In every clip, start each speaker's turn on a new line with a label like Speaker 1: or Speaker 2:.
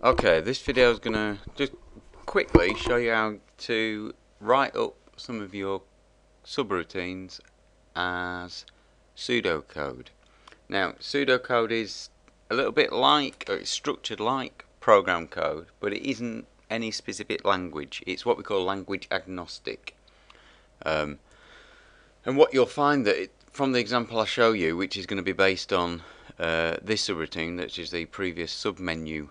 Speaker 1: Okay, this video is going to just quickly show you how to write up some of your subroutines as pseudocode. Now, pseudocode is a little bit like, or it's structured like program code, but it isn't any specific language. It's what we call language agnostic. Um, and what you'll find that it, from the example I show you, which is going to be based on uh, this subroutine, which is the previous submenu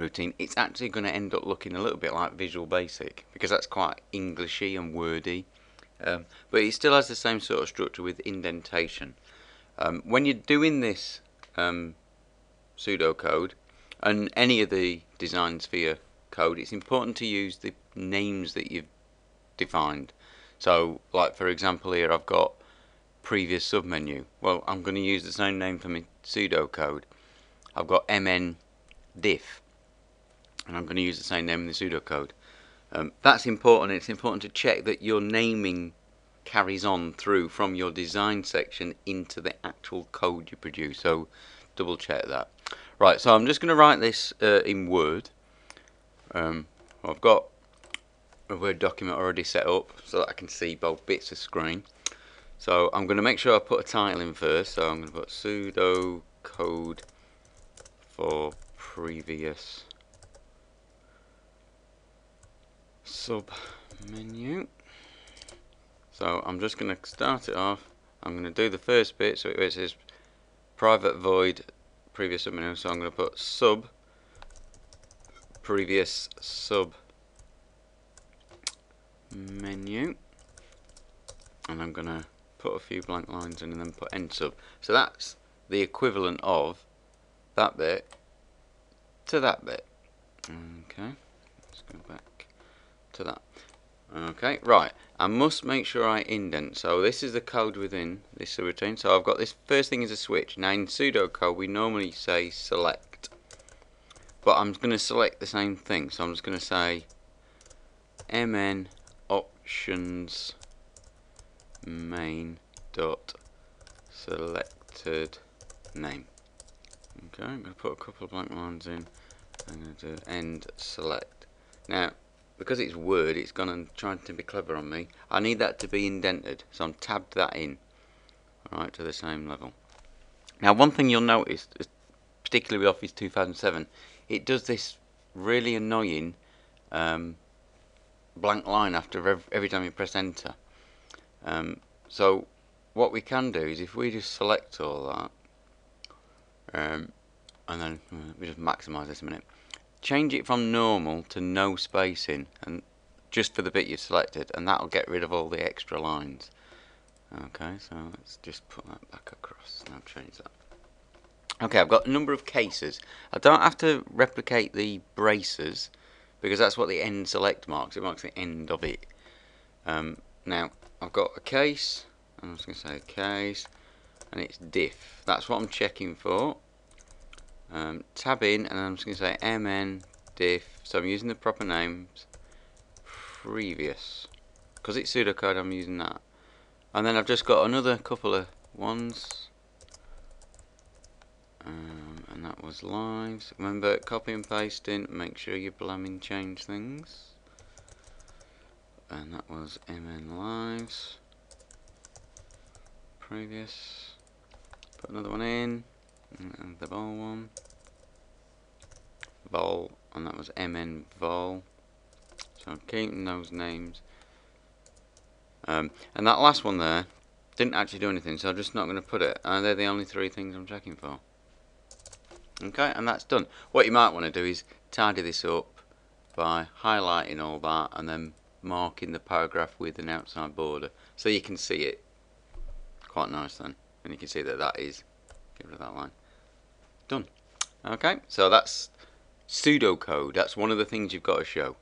Speaker 1: routine, it's actually going to end up looking a little bit like Visual Basic because that's quite Englishy and wordy. Um, but it still has the same sort of structure with indentation. Um, when you're doing this um, pseudocode and any of the designs for your code, it's important to use the names that you've defined. So, like for example, here I've got previous submenu. Well, I'm going to use the same name for my pseudocode. I've got mn diff and I'm going to use the same name in the pseudocode. Um, that's important. It's important to check that your naming carries on through from your design section into the actual code you produce. So double check that. Right, so I'm just going to write this uh, in Word. Um, I've got a Word document already set up so that I can see both bits of screen. So I'm going to make sure I put a title in first. So I'm going to put sudo code for previous sub menu. So I'm just going to start it off. I'm going to do the first bit so it says private void previous sub menu. so I'm going to put sub previous sub menu. And I'm going to put a few blank lines in and then put end sub. So that's the equivalent of that bit to that bit. Okay let's go back to that. Okay, right. I must make sure I indent. So this is the code within this subroutine. So I've got this first thing is a switch. Now in pseudocode we normally say select. But I'm going to select the same thing. So I'm just going to say mn options main dot selected name. Okay, I'm going to put a couple of blank lines in. I'm going to do end select. Now because it's Word, it's gone and tried to be clever on me. I need that to be indented, so I'm tabbed that in, right to the same level. Now, one thing you'll notice, particularly with Office 2007, it does this really annoying um, blank line after every, every, time you press Enter. Um, so, what we can do is if we just select all that, um, and then uh, we just maximize this a minute change it from normal to no spacing and just for the bit you've selected and that'll get rid of all the extra lines. Okay so let's just put that back across. Now change that. Okay I've got a number of cases. I don't have to replicate the braces because that's what the end select marks. It marks the end of it. Um, now I've got a case I'm just going to say case and it's diff. That's what I'm checking for um, tab in and I'm just going to say mn diff. So I'm using the proper names previous. Because it's pseudocode I'm using that. And then I've just got another couple of ones. Um, and that was lives. Remember copy and paste pasting make sure you blamming change things. And that was mn lives. Previous. Put another one in and the vol one. Vol and that was mn vol. So I'm keeping those names. Um, and that last one there didn't actually do anything so I'm just not going to put it. And they're the only three things I'm checking for? Okay and that's done. What you might want to do is tidy this up by highlighting all that and then marking the paragraph with an outside border so you can see it quite nice then and you can see that that is get rid of that line Done. Okay, so that's pseudocode. That's one of the things you've got to show.